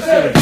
City.